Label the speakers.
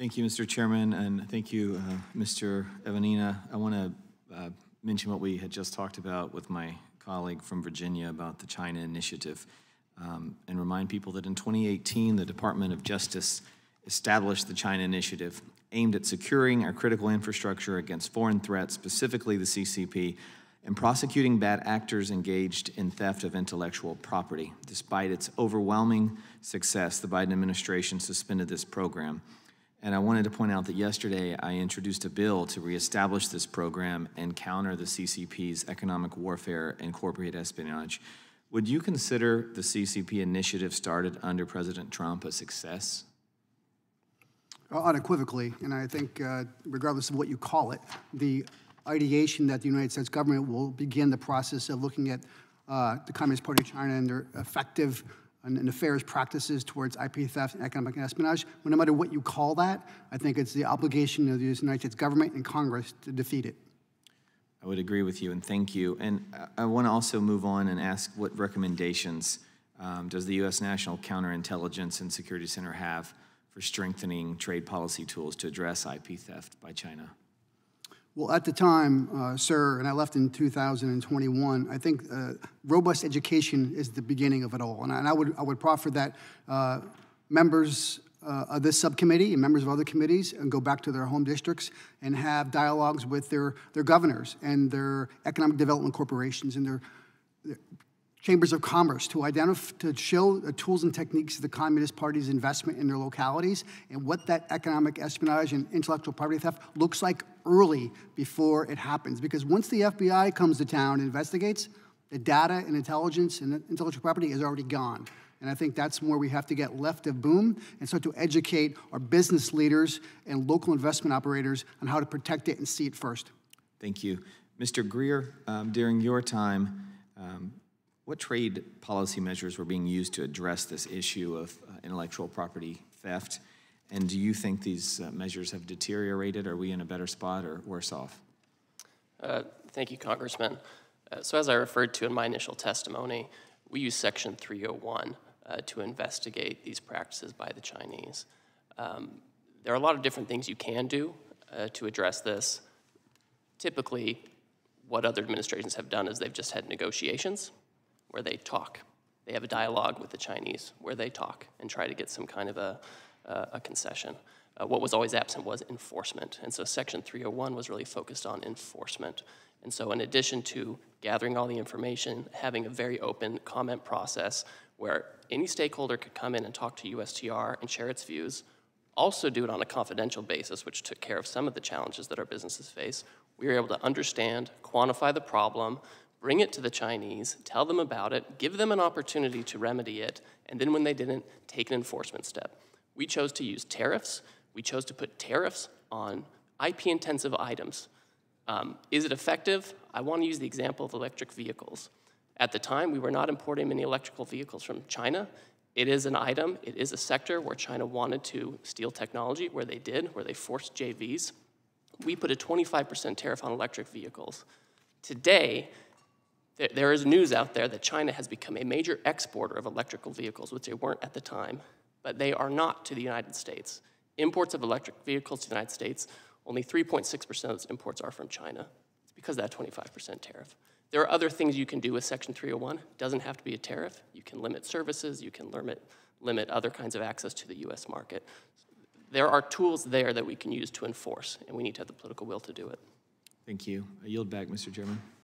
Speaker 1: Thank you, Mr. Chairman, and thank you, uh, Mr. Evanina. I want to uh, mention what we had just talked about with my colleague from Virginia about the China Initiative, um, and remind people that in 2018, the Department of Justice established the China Initiative aimed at securing our critical infrastructure against foreign threats, specifically the CCP, and prosecuting bad actors engaged in theft of intellectual property. Despite its overwhelming success, the Biden administration suspended this program. And I wanted to point out that yesterday I introduced a bill to reestablish this program and counter the CCP's economic warfare and corporate espionage. Would you consider the CCP initiative started under President Trump a success?
Speaker 2: Unequivocally, and I think uh, regardless of what you call it, the ideation that the United States government will begin the process of looking at uh, the Communist Party of China and their effective and nefarious practices towards IP theft and economic espionage, no matter what you call that, I think it's the obligation of the United States government and Congress to defeat it.
Speaker 1: I would agree with you, and thank you. And I want to also move on and ask what recommendations um, does the U.S. National Counterintelligence and Security Center have for strengthening trade policy tools to address IP theft by China?
Speaker 2: Well, at the time, uh, sir, and I left in 2021, I think uh, robust education is the beginning of it all. And I, and I would, I would proffer that uh, members uh, of this subcommittee and members of other committees and go back to their home districts and have dialogues with their, their governors and their economic development corporations and their, their chambers of commerce to identify to show the tools and techniques of the communist party's investment in their localities and what that economic espionage and intellectual property theft looks like early before it happens because once the fbi comes to town and investigates the data and intelligence and intellectual property is already gone and I think that's where we have to get left of boom and start to educate our business leaders and local investment operators on how to protect it and see it first.
Speaker 1: Thank you. Mr. Greer, um, during your time, um, what trade policy measures were being used to address this issue of uh, intellectual property theft? And do you think these uh, measures have deteriorated? Are we in a better spot or worse off?
Speaker 3: Uh, thank you, Congressman. Uh, so, as I referred to in my initial testimony, we use Section 301 uh, to investigate these practices by the Chinese. Um, there are a lot of different things you can do uh, to address this. Typically, what other administrations have done is they've just had negotiations where they talk. They have a dialogue with the Chinese where they talk and try to get some kind of a, uh, a concession. Uh, what was always absent was enforcement. And so Section 301 was really focused on enforcement. And so, in addition to gathering all the information, having a very open comment process where any stakeholder could come in and talk to USTR and share its views, also do it on a confidential basis, which took care of some of the challenges that our businesses face. We were able to understand, quantify the problem, bring it to the Chinese, tell them about it, give them an opportunity to remedy it, and then when they didn't, take an enforcement step. We chose to use tariffs. We chose to put tariffs on IP intensive items. Um, is it effective? I want to use the example of electric vehicles. At the time, we were not importing many electrical vehicles from China. It is an item, it is a sector where China wanted to steal technology, where they did, where they forced JVs. We put a 25% tariff on electric vehicles. Today, there is news out there that China has become a major exporter of electrical vehicles, which they weren't at the time, but they are not to the United States. Imports of electric vehicles to the United States, only 3.6% of those imports are from China. It's because of that 25% tariff. There are other things you can do with Section 301. It doesn't have to be a tariff. You can limit services, you can limit, limit other kinds of access to the US market. There are tools there that we can use to enforce, and we need to have the political will to do it.
Speaker 1: Thank you. I yield back, Mr. Chairman.